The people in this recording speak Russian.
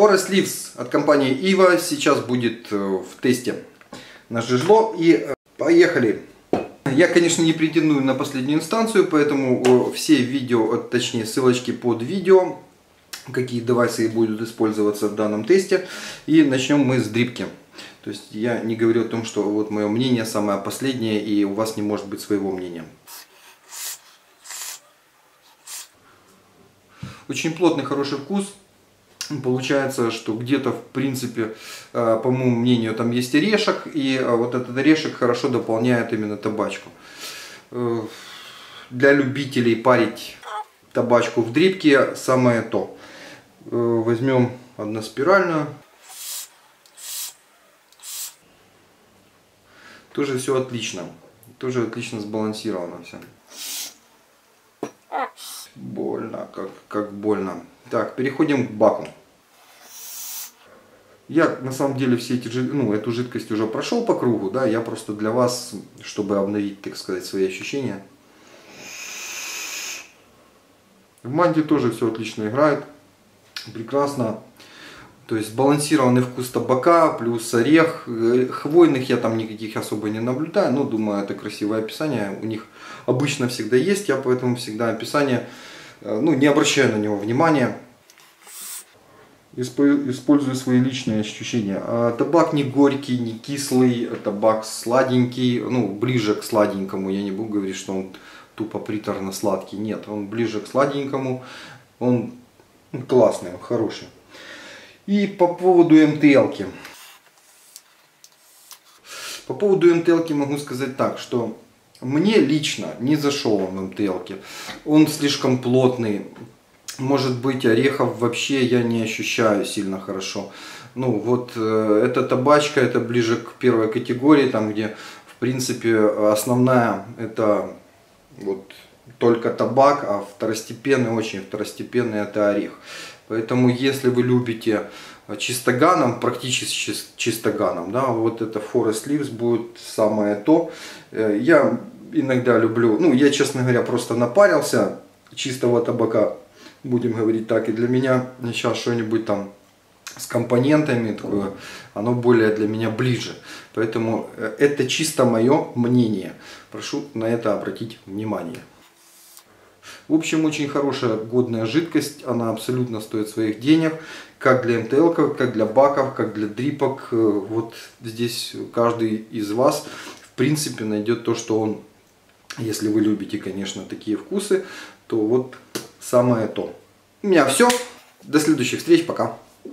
Forest Leaves от компании Ива сейчас будет э, в тесте на жижло. И э, поехали! Я, конечно, не претендую на последнюю инстанцию, поэтому э, все видео, точнее ссылочки под видео, какие девайсы будут использоваться в данном тесте. И начнем мы с дрипки. То есть я не говорю о том, что вот мое мнение самое последнее и у вас не может быть своего мнения. Очень плотный, хороший вкус. Получается, что где-то, в принципе, э, по моему мнению, там есть орешек, и э, вот этот орешек хорошо дополняет именно табачку. Э, для любителей парить табачку в дрипке самое то. Возьмем односпиральную. Тоже все отлично. Тоже отлично сбалансировано все. Больно, как, как больно. Так, переходим к баку. Я на самом деле все эти, ну, эту жидкость уже прошел по кругу, да, я просто для вас, чтобы обновить, так сказать, свои ощущения. В манте тоже все отлично играет, прекрасно. То есть сбалансированный вкус табака, плюс орех. Хвойных я там никаких особо не наблюдаю, но думаю, это красивое описание. У них обычно всегда есть, я поэтому всегда описание, э, ну, не обращаю на него внимания использую свои личные ощущения. А табак не горький, не кислый, табак сладенький, ну, ближе к сладенькому. Я не буду говорить, что он тупо приторно сладкий. Нет, он ближе к сладенькому. Он классный, хороший. И по поводу МТЛ-ки. По поводу МТЛ могу сказать так, что мне лично не зашел он в МТЛ. Он слишком плотный, может быть, орехов вообще я не ощущаю сильно хорошо. Ну, вот э, эта табачка, это ближе к первой категории, там где, в принципе, основная это вот только табак, а второстепенный, очень второстепенный это орех. Поэтому, если вы любите чистоганом, практически чистоганом, да, вот это Forest Leaves будет самое то. Э, я иногда люблю, ну, я, честно говоря, просто напарился чистого табака будем говорить так. И для меня сейчас что-нибудь там с компонентами, такое, оно более для меня ближе. Поэтому э, это чисто мое мнение. Прошу на это обратить внимание. В общем, очень хорошая годная жидкость, она абсолютно стоит своих денег, как для МТЛ, как для баков, как для дрипок. Э, вот здесь каждый из вас, в принципе, найдет то, что он, если вы любите, конечно, такие вкусы, то вот самое то. У меня все. До следующих встреч. Пока.